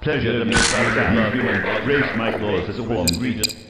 Pleasure to meet you. Human race my claws as a warm greeting.